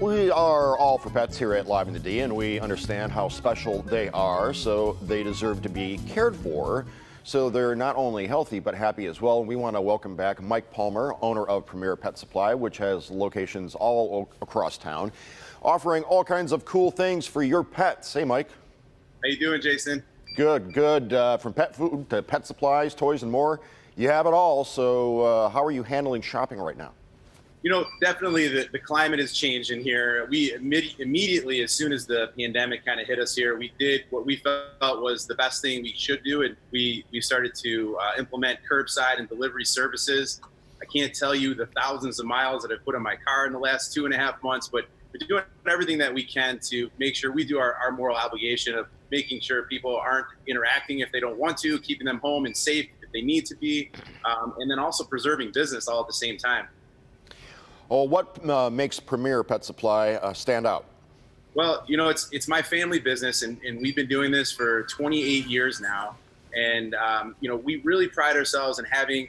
We are all for pets here at Live in the D, and we understand how special they are, so they deserve to be cared for. So they're not only healthy, but happy as well. And we want to welcome back Mike Palmer, owner of Premier Pet Supply, which has locations all across town, offering all kinds of cool things for your pets. Hey, Mike. How you doing, Jason? Good, good. Uh, from pet food to pet supplies, toys, and more, you have it all. So uh, how are you handling shopping right now? You know, definitely the, the climate has changed in here. We immediately, as soon as the pandemic kind of hit us here, we did what we felt was the best thing we should do. And we, we started to uh, implement curbside and delivery services. I can't tell you the thousands of miles that I've put on my car in the last two and a half months, but we're doing everything that we can to make sure we do our, our moral obligation of making sure people aren't interacting if they don't want to, keeping them home and safe if they need to be, um, and then also preserving business all at the same time. Well, what uh, makes Premier Pet Supply uh, stand out? Well, you know, it's it's my family business, and, and we've been doing this for 28 years now. And um, you know, we really pride ourselves in having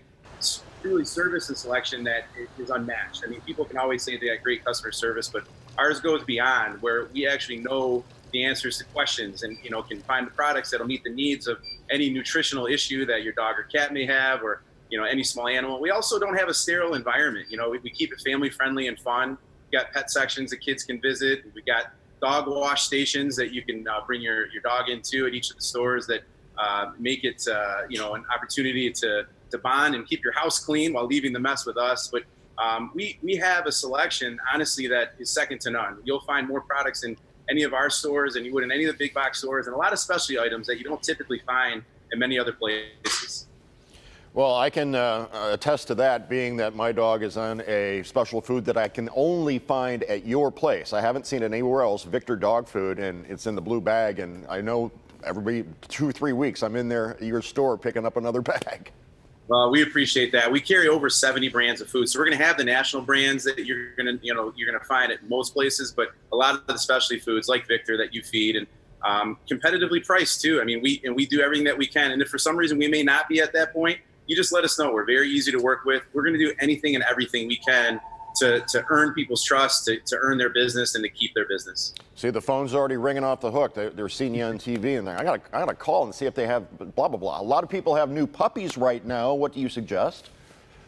truly service and selection that is unmatched. I mean, people can always say they got great customer service, but ours goes beyond where we actually know the answers to questions and you know can find the products that'll meet the needs of any nutritional issue that your dog or cat may have or you know any small animal. We also don't have a sterile environment. You know we, we keep it family friendly and fun. We got pet sections that kids can visit. We got dog wash stations that you can uh, bring your, your dog into at each of the stores that uh, make it uh, you know an opportunity to to bond and keep your house clean while leaving the mess with us. But um, we, we have a selection honestly that is second to none. You'll find more products in any of our stores and you would in any of the big box stores and a lot of specialty items that you don't typically find in many other places. Well, I can uh, attest to that, being that my dog is on a special food that I can only find at your place. I haven't seen it anywhere else, Victor Dog Food, and it's in the blue bag. And I know every two, three weeks I'm in there at your store picking up another bag. Well, we appreciate that. We carry over 70 brands of food, so we're going to have the national brands that you're going to, you know, you're going to find at most places, but a lot of the specialty foods like Victor that you feed and um, competitively priced too. I mean, we and we do everything that we can, and if for some reason we may not be at that point, you just let us know. We're very easy to work with. We're going to do anything and everything we can to, to earn people's trust, to, to earn their business, and to keep their business. See, the phone's already ringing off the hook. They, are seeing you on TV, and I got I got to call and see if they have blah blah blah. A lot of people have new puppies right now. What do you suggest?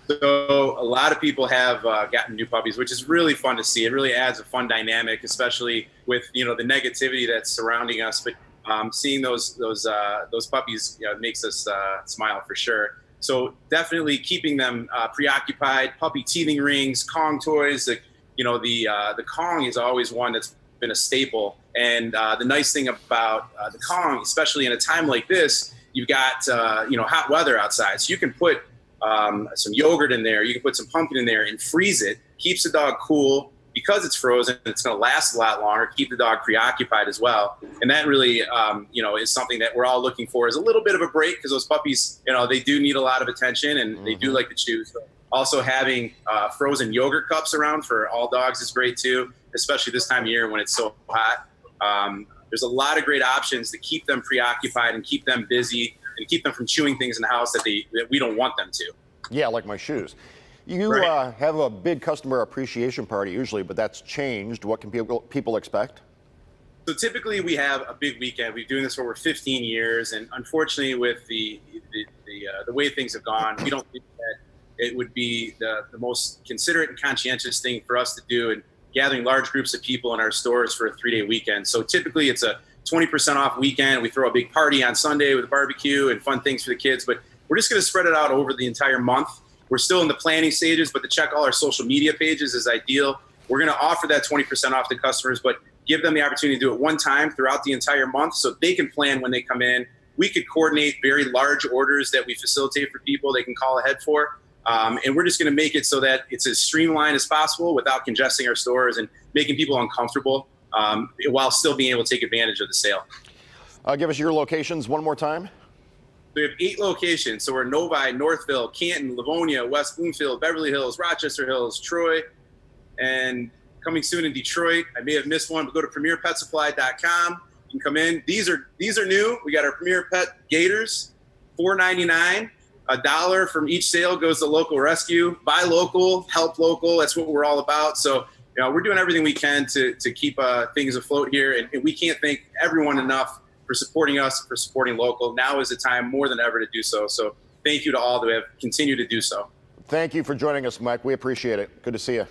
So a lot of people have uh, gotten new puppies, which is really fun to see. It really adds a fun dynamic, especially with you know the negativity that's surrounding us. But um, seeing those those uh, those puppies you know, makes us uh, smile for sure. So definitely keeping them uh, preoccupied. Puppy teething rings, Kong toys. The, you know, the uh, the Kong is always one that's been a staple. And uh, the nice thing about uh, the Kong, especially in a time like this, you've got uh, you know hot weather outside, so you can put um, some yogurt in there. You can put some pumpkin in there and freeze it. Keeps the dog cool because it's frozen, it's going to last a lot longer, keep the dog preoccupied as well. And that really, um, you know, is something that we're all looking for is a little bit of a break because those puppies, you know, they do need a lot of attention and mm-hmm. they do mm-hmm. like to chew. So also having uh, frozen yogurt cups around for all dogs is great too, especially this time of year when it's so hot. Um, there's a lot of great options to keep them preoccupied and keep them busy and keep them from chewing things in the house that they that we don't want them to. Yeah, like my shoes. You right. uh, have a big customer appreciation party usually, but that's changed. What can people, people expect? So typically we have a big weekend. We've been doing this for over 15 years, and unfortunately, with the the, the, uh, the way things have gone, we don't think that it would be the, the most considerate and conscientious thing for us to do and gathering large groups of people in our stores for a three-day weekend. So typically it's a 20% off weekend. We throw a big party on Sunday with a barbecue and fun things for the kids, but we're just going to spread it out over the entire month. We're still in the planning stages, but to check all our social media pages is ideal. We're going to offer that 20% off to customers, but give them the opportunity to do it one time throughout the entire month so they can plan when they come in. We could coordinate very large orders that we facilitate for people they can call ahead for. Um, and we're just going to make it so that it's as streamlined as possible without congesting our stores and making people uncomfortable um, while still being able to take advantage of the sale. Uh, give us your locations one more time we have eight locations. So we're Novi, Northville, Canton, Livonia, West Bloomfield, Beverly Hills, Rochester Hills, Troy, and coming soon in Detroit. I may have missed one, but go to premierpetsupply.com. You can come in. These are these are new. We got our Premier Pet Gaiters, four ninety nine. a dollar from each sale goes to local rescue. Buy local, help local. That's what we're all about. So, you know, we're doing everything we can to, to keep uh, things afloat here. And, and we can't thank everyone enough for supporting us, for supporting local. Now is the time more than ever to do so. So, thank you to all that have continued to do so. Thank you for joining us, Mike. We appreciate it. Good to see you.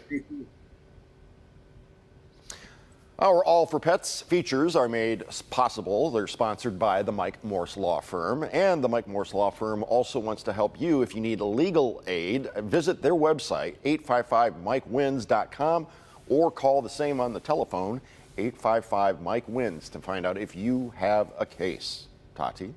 Our All for Pets features are made possible. They're sponsored by the Mike Morse Law Firm. And the Mike Morse Law Firm also wants to help you if you need legal aid. Visit their website, 855mikewins.com, or call the same on the telephone, 855 Mike Wins, to find out if you have a case. Tati?